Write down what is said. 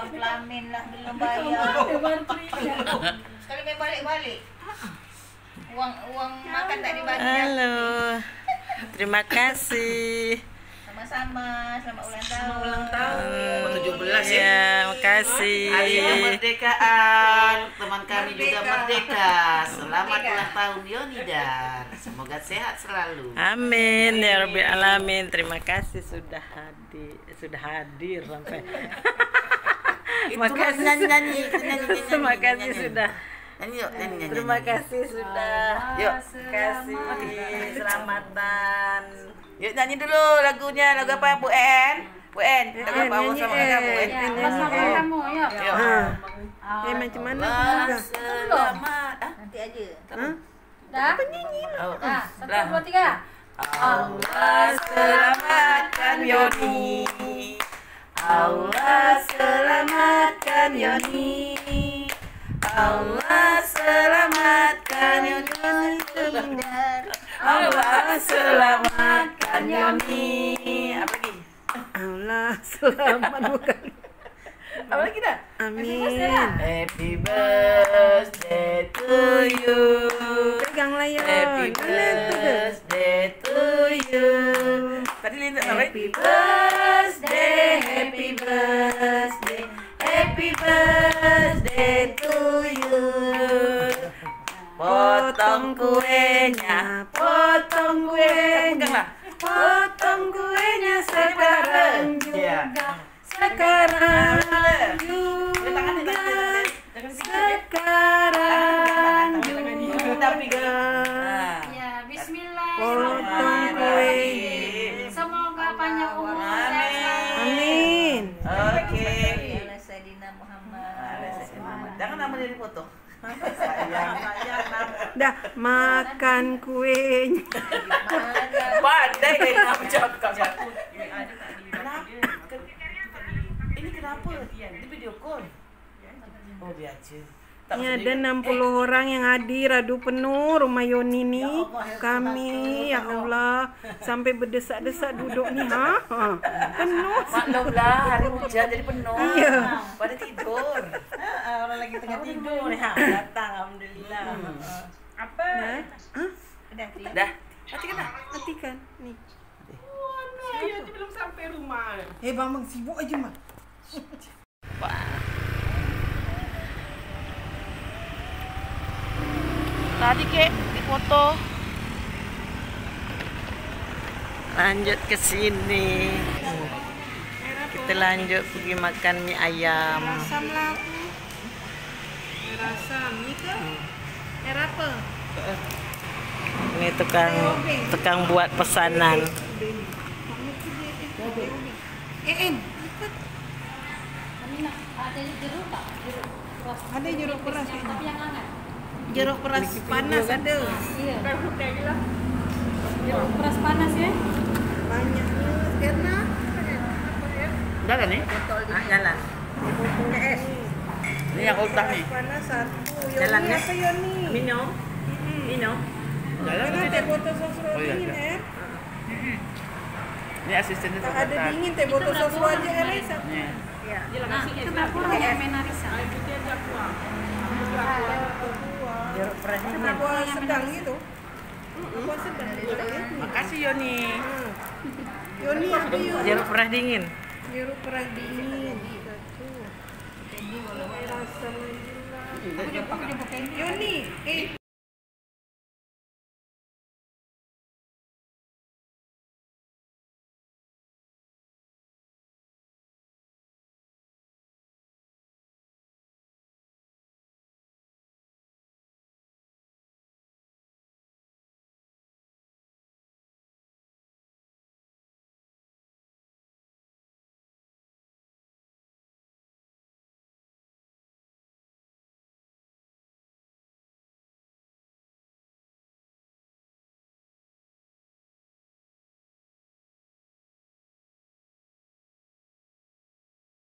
tukang pelamin lah belum bayar. Sekali main balik-balik. Uang uang makan tak dibagi. ya? Halo. Terima kasih. Sama-sama. Selamat ulang tahun. Selamat ulang tahun. Oh, 17 ya. Ya, makasih. Hari kemerdekaan, teman kami juga Merdeka. merdeka. Selamat Merdeka. ulang tahun Yonidar. Semoga sehat selalu. Amin ya Rabbil alamin. Terima kasih sudah hadir, sudah hadir sampai. Makasih. nyanyi nyanyi nyanyi nyanyi. Terima kasih nyanyi. sudah. Nyanyi yuk nyanyi nyanyi. Terima kasih sudah. Yuk. Terima kasih. Selamatan. Yuk nyanyi dulu lagunya. Lagu apa Bu En? Bu En. Lagu apa nyanyi, sama En. kamu En? Ya, Pas makan kamu, yuk. Yuk. Eh macam mana Allah selamat. Ah, Nanti aja. Hah? Dah? oh. Dah. Satu, Dah. dua, tiga. Allah selamatkan Yoni Allah selamatkan Yoni Allah selamatkan Yoni Allah selamatkan Yoni Apa lagi? Allah selamat bukan. Apa lagi dah? Amin. Happy birthday to you Pegang layar. Happy birthday to you. Tadi Linda sampai. Happy birthday, happy birthday, happy birthday to you. Potong kuenya, potong kuenya, potong kuenya sekarang juga, sekarang juga, panjang umur. Amin. Oke. Jangan nama dari foto. Sayang. Dah makan kuenya. Pandai deh nama cakap. Kenapa? Ini kenapa? Di video call. Oh biasa. Tak Ini ada dia- 60 orang yang hadir Aduh penuh rumah Yoni ni Kami Ya Allah Sampai berdesak-desak duduk ni ha? ha. Penuh Maklumlah hari hujan jadi penuh. Iya. Pada tidur. Orang lagi tengah tidur nih. Ha, datang alhamdulillah. Apa? Dah ha? Dah. Dah. Matikan dah. Matikan Ni Ya, dia belum sampai rumah. Eh bang bang sibuk aja mak. Tadi kek di foto. Lanjut ke sini Kita lanjut pergi makan mie ayam Rasam lah aku. Rasam ni ke? Air apa? Ini tukang tukang buat pesanan Eh em. Ada jeruk peras ini. Jeruk peras panas ada. Peras panas ya. Banyaknya karena Jalan nih. ah, Jalan es. Ini yang ultah nih. Panas satu. Jalan, Yoni ya? apa Yoni? Minum Minum Jalan. Teh botol susu Oh, iya, dingin iya. eh. Ini asistennya Tak ada dingin teh botol susu aja eh. satu. Nih. Nah, kenapa orang menarisa? Jeruk peras Kena buah sedang gitu. Buah sedang. Makasih Yoni. Yoni apa Yoni? Jeruk peras dingin Jeruk peras dingin. Satu. Lagi lah. Yoni, eh